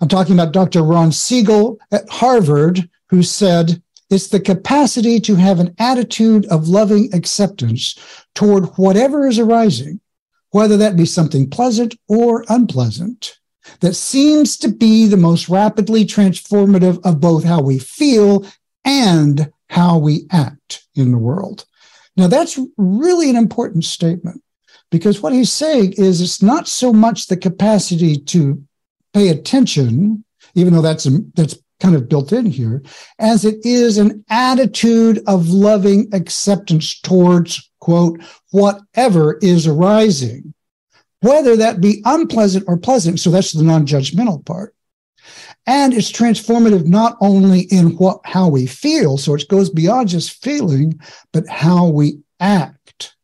I'm talking about Dr. Ron Siegel at Harvard, who said, it's the capacity to have an attitude of loving acceptance toward whatever is arising, whether that be something pleasant or unpleasant, that seems to be the most rapidly transformative of both how we feel and how we act in the world. Now, that's really an important statement because what he's saying is it's not so much the capacity to pay attention, even though that's, that's kind of built in here, as it is an attitude of loving acceptance towards, quote, whatever is arising, whether that be unpleasant or pleasant. So that's the non judgmental part. And it's transformative not only in what how we feel, so it goes beyond just feeling, but how we act